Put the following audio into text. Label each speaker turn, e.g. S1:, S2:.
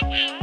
S1: Ага.